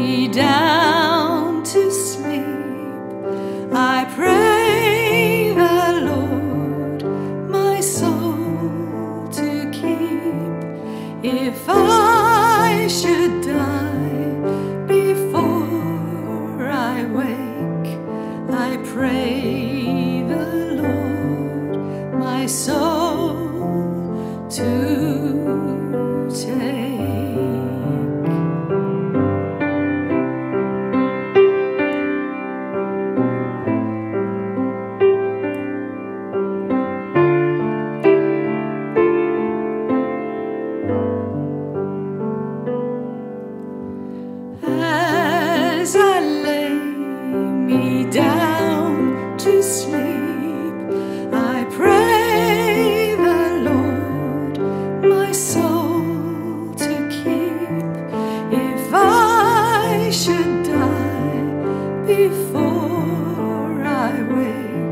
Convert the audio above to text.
me down to sleep. I pray the Lord my soul to keep. If I should die before I wake, I pray. Before I wake,